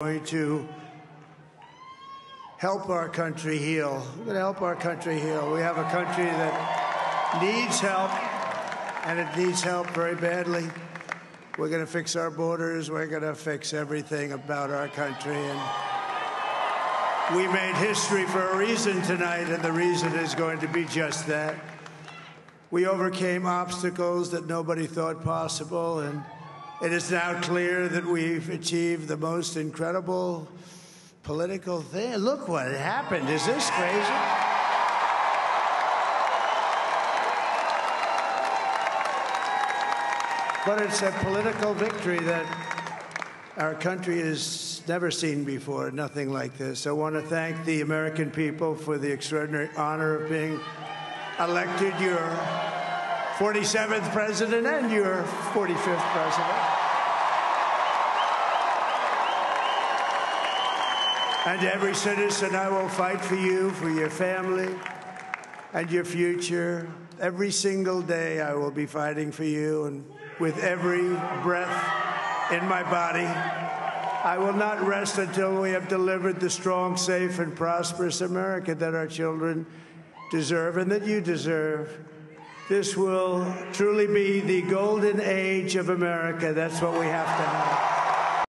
going to help our country heal. We're going to help our country heal. We have a country that needs help, and it needs help very badly. We're going to fix our borders. We're going to fix everything about our country. And we made history for a reason tonight, and the reason is going to be just that. We overcame obstacles that nobody thought possible, and it is now clear that we've achieved the most incredible political thing. Look what happened. Is this crazy? But it's a political victory that our country has never seen before, nothing like this. I want to thank the American people for the extraordinary honor of being elected your 47th president and your 45th president. And every citizen, I will fight for you, for your family, and your future. Every single day, I will be fighting for you, and with every breath in my body, I will not rest until we have delivered the strong, safe, and prosperous America that our children deserve and that you deserve. This will truly be the golden age of America. That's what we have to have.